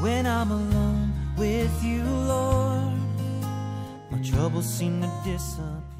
when I'm alone with you, Lord. My troubles seem to disappear.